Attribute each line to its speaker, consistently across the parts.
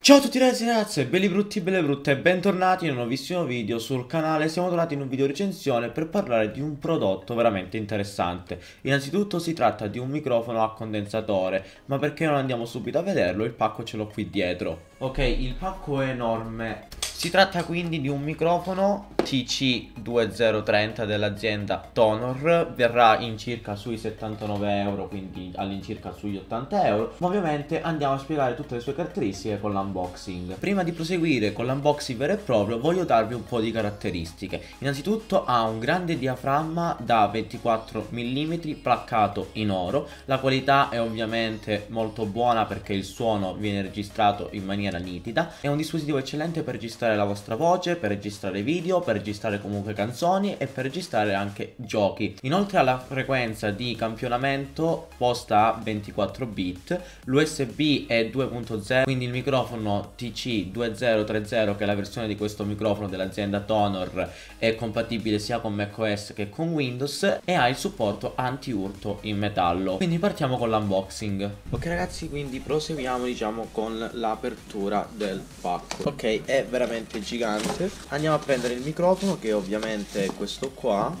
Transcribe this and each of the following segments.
Speaker 1: Ciao a tutti ragazzi e ragazze, belli brutti, belle brutte e bentornati in un nuovissimo video sul canale. Siamo tornati in un video recensione per parlare di un prodotto veramente interessante. Innanzitutto si tratta di un microfono a condensatore Ma perché non andiamo subito a vederlo? Il pacco ce l'ho qui dietro. Ok, il pacco è enorme si tratta quindi di un microfono TC2030 dell'azienda Tonor, verrà in circa sui 79 euro, quindi all'incirca sugli 80 euro, ma ovviamente andiamo a spiegare tutte le sue caratteristiche con l'unboxing. Prima di proseguire con l'unboxing vero e proprio voglio darvi un po' di caratteristiche. Innanzitutto ha un grande diaframma da 24 mm placcato in oro, la qualità è ovviamente molto buona perché il suono viene registrato in maniera nitida, è un dispositivo eccellente per registrare registrare la vostra voce, per registrare video, per registrare comunque canzoni e per registrare anche giochi. Inoltre alla frequenza di campionamento posta a 24 bit, l'USB è 2.0, quindi il microfono TC2030 che è la versione di questo microfono dell'azienda Tonor è compatibile sia con macOS che con Windows e ha il supporto anti-urto in metallo. Quindi partiamo con l'unboxing. Ok ragazzi, quindi proseguiamo diciamo con l'apertura del pacco. Ok, è veramente veramente gigante. Andiamo a prendere il microfono che ovviamente è questo qua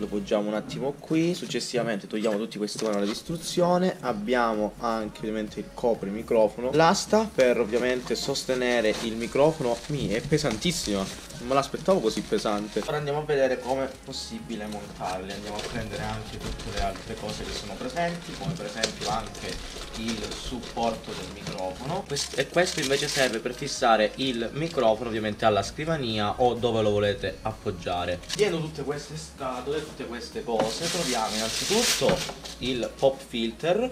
Speaker 1: Lo poggiamo un attimo qui. Successivamente togliamo tutti questi manuali di istruzione Abbiamo anche ovviamente il copri microfono. L'asta per ovviamente sostenere il microfono. Mi è pesantissima. Non me l'aspettavo così pesante. Ora andiamo a vedere come è possibile montarli. Andiamo a prendere anche tutte le altre cose che sono presenti Come per esempio anche il supporto del microfono. E questo invece serve per fissare il microfono ovviamente alla scrivania O dove lo volete appoggiare. Dietro tutte queste scatole, tutte queste cose Troviamo innanzitutto il pop filter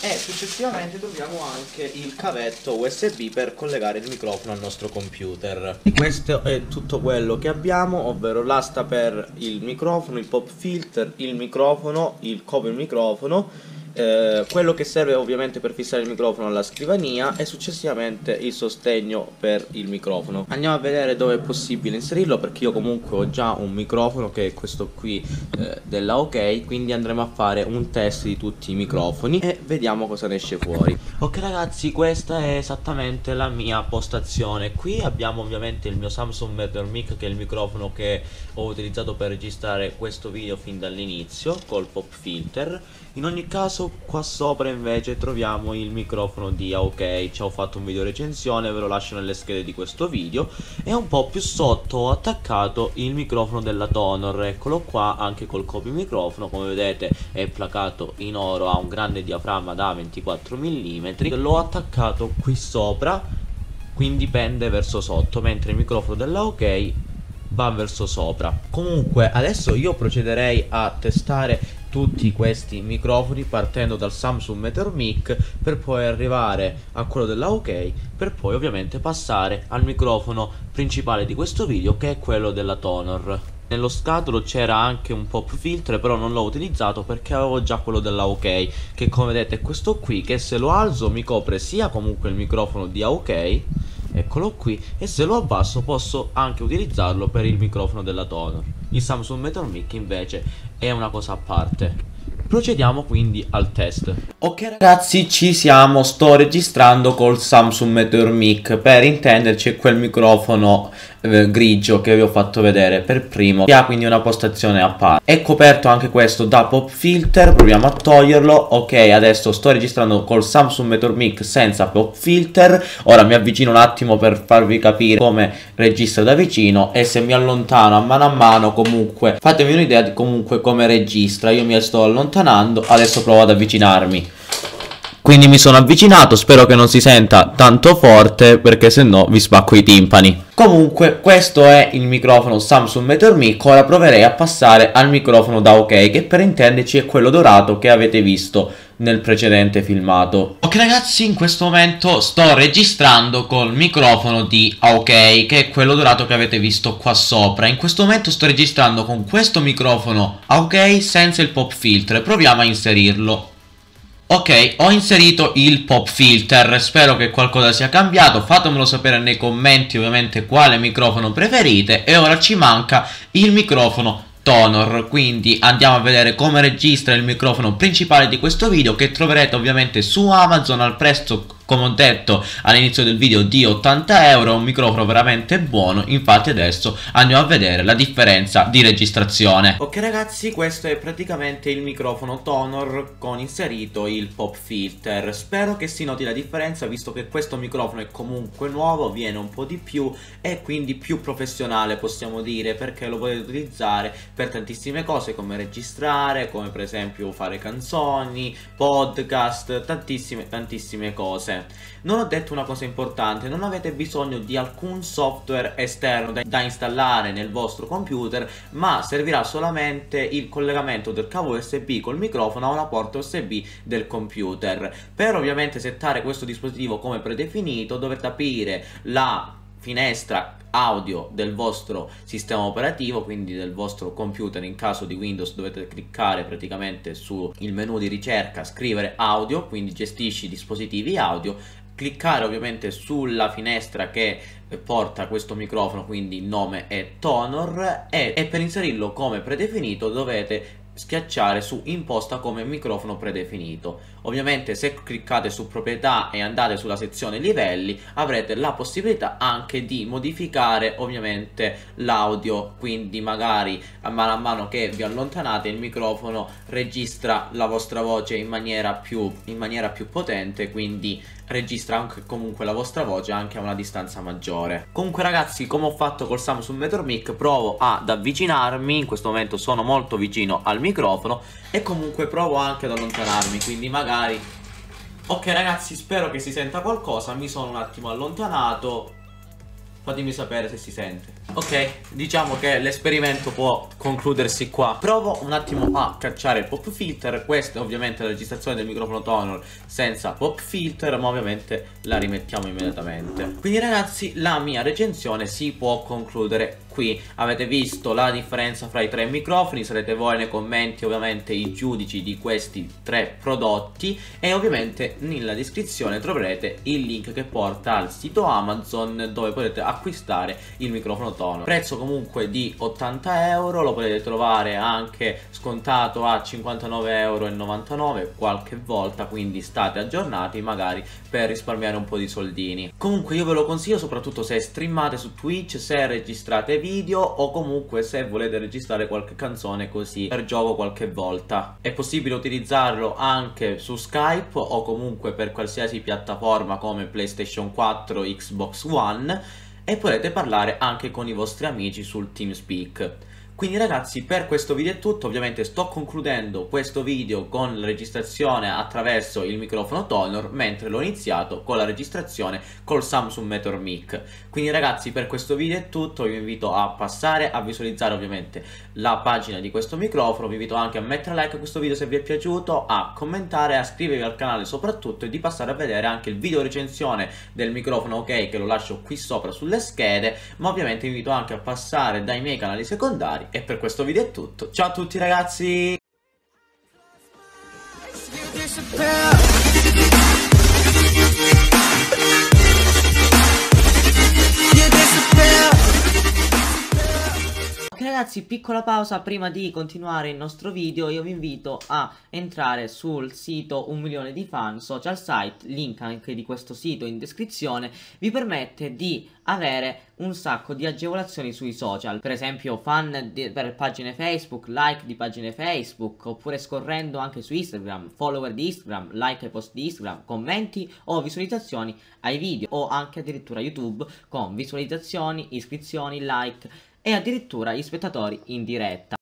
Speaker 1: e successivamente troviamo anche il cavetto USB per collegare il microfono al nostro computer. Questo è tutto quello che abbiamo ovvero l'asta per il microfono, il pop filter, il microfono, il cover microfono eh, quello che serve ovviamente per fissare il microfono alla scrivania e successivamente il sostegno per il microfono. Andiamo a vedere dove è possibile inserirlo perché io comunque ho già un microfono che è questo qui eh, della ok quindi andremo a fare un test di tutti i microfoni e vediamo cosa ne esce fuori. Ok ragazzi questa è esattamente la mia postazione. Qui abbiamo ovviamente il mio Samsung Meter Mic che è il microfono che ho utilizzato per registrare questo video fin dall'inizio col pop filter. In ogni caso qua sopra invece troviamo il microfono di AOK Ci ho fatto un video recensione, ve lo lascio nelle schede di questo video. E un po' più sotto ho attaccato il microfono della Tonor Eccolo qua anche col copy microfono. Come vedete è placato in oro, ha un grande diaframma da 24 mm L'ho attaccato qui sopra quindi pende verso sotto mentre il microfono della OK va verso sopra. Comunque adesso io procederei a testare tutti questi microfoni partendo dal Samsung Meteor Mic per poi arrivare a quello della OK per poi ovviamente passare al microfono principale di questo video che è quello della Tonor. Nello scatolo c'era anche un pop filter però non l'ho utilizzato perché avevo già quello della OK che come vedete è questo qui che se lo alzo mi copre sia comunque il microfono di AOK eccolo qui e se lo abbasso posso anche utilizzarlo per il microfono della Tonor il Samsung Meteor Mic invece è una cosa a parte. Procediamo quindi al test. Ok ragazzi ci siamo, sto registrando col Samsung Meteor Mic. Per intenderci quel microfono eh, grigio che vi ho fatto vedere per primo Che ha quindi una postazione a parte È coperto anche questo da pop filter, proviamo a toglierlo. Ok adesso sto registrando col Samsung Meteor Mic senza pop filter. Ora mi avvicino un attimo per farvi capire come registra da vicino E se mi allontano a mano a mano comunque Fatemi un'idea di comunque come registra. Io mi sto allontanando adesso provo ad avvicinarmi quindi mi sono avvicinato spero che non si senta tanto forte perché se no vi spacco i timpani. Comunque questo è il microfono Samsung Meteor Mic ora proverei a passare al microfono da ok che per intenderci è quello dorato che avete visto nel precedente filmato. Ok ragazzi in questo momento sto registrando col microfono di OK che è quello dorato che avete visto qua sopra. In questo momento sto registrando con questo microfono OK senza il pop filter. Proviamo a inserirlo Ok, ho inserito il pop filter, spero che qualcosa sia cambiato, fatemelo sapere nei commenti ovviamente quale microfono preferite e ora ci manca il microfono Tonor, quindi andiamo a vedere come registra il microfono principale di questo video che troverete ovviamente su Amazon al prezzo come ho detto all'inizio del video di 80 euro un microfono veramente buono infatti adesso andiamo a vedere la differenza di registrazione. Ok ragazzi questo è praticamente il microfono Tonor con inserito il pop filter. Spero che si noti la differenza visto che questo microfono è comunque nuovo viene un po' di più e quindi più professionale possiamo dire perché lo potete utilizzare per tantissime cose come registrare come per esempio fare canzoni podcast tantissime tantissime cose non ho detto una cosa importante, non avete bisogno di alcun software esterno da, da installare nel vostro computer, ma servirà solamente il collegamento del cavo USB col microfono a una porta USB del computer. Per ovviamente settare questo dispositivo come predefinito dovete aprire la finestra audio del vostro sistema operativo quindi del vostro computer. In caso di Windows dovete cliccare praticamente sul menu di ricerca scrivere audio quindi gestisci dispositivi audio. Cliccare ovviamente sulla finestra che porta questo microfono quindi il nome è Tonor e, e per inserirlo come predefinito dovete schiacciare su imposta come microfono predefinito. Ovviamente se cliccate su proprietà e andate sulla sezione livelli avrete la possibilità anche di modificare ovviamente l'audio. Quindi magari a mano a mano che vi allontanate il microfono registra la vostra voce in maniera più, in maniera più potente quindi registra anche comunque la vostra voce anche a una distanza maggiore. Comunque ragazzi come ho fatto col Samsung Metromic provo ad avvicinarmi. In questo momento sono molto vicino al microfono e comunque provo anche ad allontanarmi quindi magari ok ragazzi spero che si senta qualcosa mi sono un attimo allontanato fatemi sapere se si sente. Ok, diciamo che l'esperimento può concludersi qua. Provo un attimo a cacciare il pop filter Questa è ovviamente la registrazione del microfono Tonor senza pop filter Ma ovviamente la rimettiamo immediatamente. Quindi ragazzi la mia recensione si può concludere qui Avete visto la differenza fra i tre microfoni Sarete voi nei commenti ovviamente i giudici di questi tre prodotti E ovviamente nella descrizione troverete il link che porta al sito Amazon Dove potete acquistare il microfono tono. Prezzo comunque di 80 euro lo potete trovare anche scontato a 59,99 euro qualche volta quindi state aggiornati magari per risparmiare un po' di soldini. Comunque io ve lo consiglio soprattutto se streamate su Twitch se registrate video o comunque se volete registrare qualche canzone così per gioco qualche volta è possibile utilizzarlo anche su Skype o comunque per qualsiasi piattaforma come PlayStation 4, Xbox One e potete parlare anche con i vostri amici sul TeamSpeak. Quindi ragazzi per questo video è tutto, ovviamente sto concludendo questo video con la registrazione attraverso il microfono Tonor mentre l'ho iniziato con la registrazione col Samsung Meteor Mic. Quindi ragazzi per questo video è tutto, vi invito a passare a visualizzare ovviamente la pagina di questo microfono, vi invito anche a mettere like a questo video se vi è piaciuto, a commentare, a iscrivervi al canale soprattutto e di passare a vedere anche il video recensione del microfono ok che lo lascio qui sopra sulle schede, ma ovviamente vi invito anche a passare dai miei canali secondari e per questo video è tutto. Ciao a tutti ragazzi! Ragazzi piccola pausa prima di continuare il nostro video. Io vi invito a entrare sul sito 1 milione di fan social site link anche di questo sito in descrizione. Vi permette di avere un sacco di agevolazioni sui social. Per esempio fan di, per pagine facebook like di pagine facebook oppure scorrendo anche su instagram follower di instagram like ai post di instagram commenti o visualizzazioni ai video o anche addirittura youtube con visualizzazioni iscrizioni like e addirittura gli spettatori in diretta.